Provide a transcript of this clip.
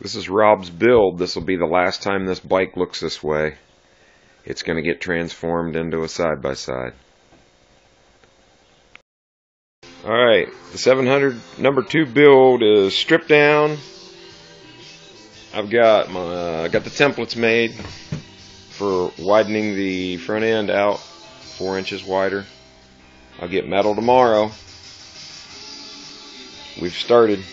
This is Rob's build. This will be the last time this bike looks this way. It's going to get transformed into a side-by-side. Alright, the 700 number 2 build is stripped down. I've got my uh, got the templates made for widening the front end out 4 inches wider. I'll get metal tomorrow. We've started.